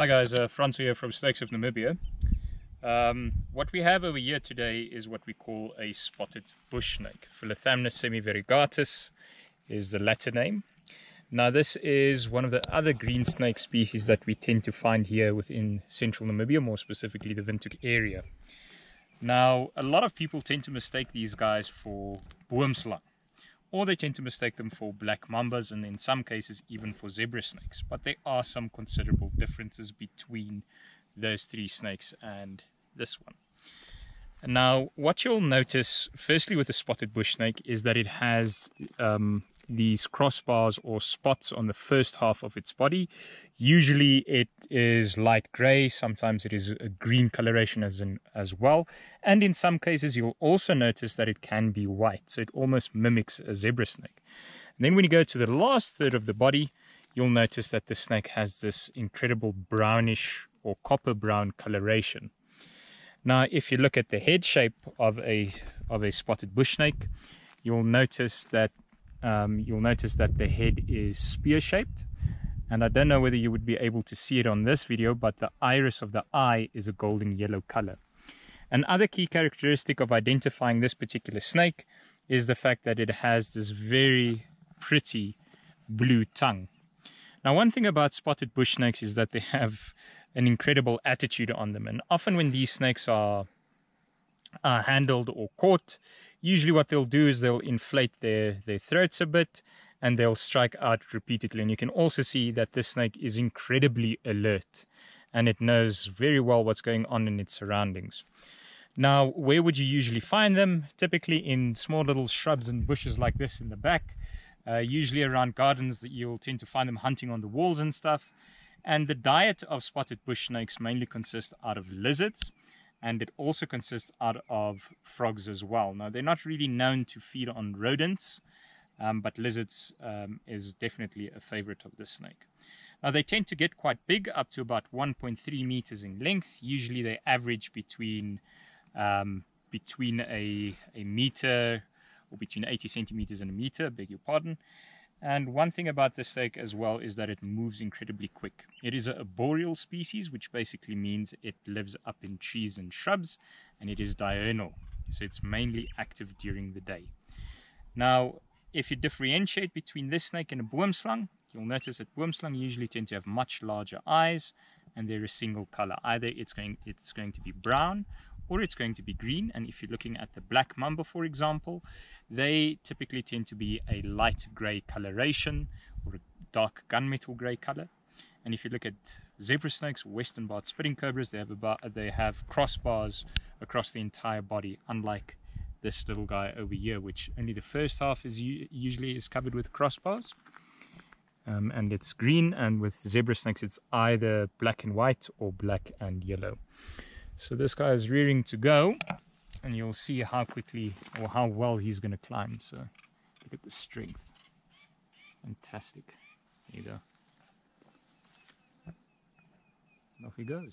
Hi guys, uh, here from Snakes of Namibia. Um, what we have over here today is what we call a spotted bush snake. Philothamnus semivariegatus is the Latin name. Now this is one of the other green snake species that we tend to find here within central Namibia, more specifically the Windhoek area. Now a lot of people tend to mistake these guys for boomslang or they tend to mistake them for black mambas and in some cases even for zebra snakes. But there are some considerable differences between those three snakes and this one. Now, what you'll notice, firstly with the spotted bush snake, is that it has um, these crossbars or spots on the first half of its body. Usually it is light gray, sometimes it is a green coloration as, in, as well. And in some cases you'll also notice that it can be white, so it almost mimics a zebra snake. And then when you go to the last third of the body, you'll notice that the snake has this incredible brownish or copper brown coloration. Now, if you look at the head shape of a of a spotted bush snake, you'll notice that um, you'll notice that the head is spear shaped and I don't know whether you would be able to see it on this video but the iris of the eye is a golden yellow color. Another key characteristic of identifying this particular snake is the fact that it has this very pretty blue tongue. Now one thing about spotted bush snakes is that they have an incredible attitude on them and often when these snakes are, are handled or caught usually what they'll do is they'll inflate their, their throats a bit and they'll strike out repeatedly. And you can also see that this snake is incredibly alert and it knows very well what's going on in its surroundings. Now, where would you usually find them? Typically in small little shrubs and bushes like this in the back. Uh, usually around gardens that you'll tend to find them hunting on the walls and stuff. And the diet of spotted bush snakes mainly consists out of lizards and it also consists out of frogs as well. Now, they're not really known to feed on rodents, um, but lizards um, is definitely a favorite of the snake. Now, they tend to get quite big, up to about 1.3 meters in length. Usually, they average between um, between a, a meter or between 80 centimeters and a meter, beg your pardon. And one thing about the snake as well is that it moves incredibly quick. It is arboreal species, which basically means it lives up in trees and shrubs, and it is diurnal. So it's mainly active during the day. Now, if you differentiate between this snake and a boomslang, you'll notice that boomslang usually tend to have much larger eyes and they're a single color. Either it's going, it's going to be brown or it's going to be green. And if you're looking at the black mamba, for example, they typically tend to be a light gray coloration or a dark gunmetal gray color. And if you look at zebra snakes, western barred spitting cobras, they have about they have crossbars across the entire body, unlike this little guy over here, which only the first half is usually is covered with crossbars. Um, and it's green, and with zebra snakes, it's either black and white or black and yellow. So this guy is rearing to go and you'll see how quickly or how well he's going to climb. So look at the strength. Fantastic. There you go. And off he goes.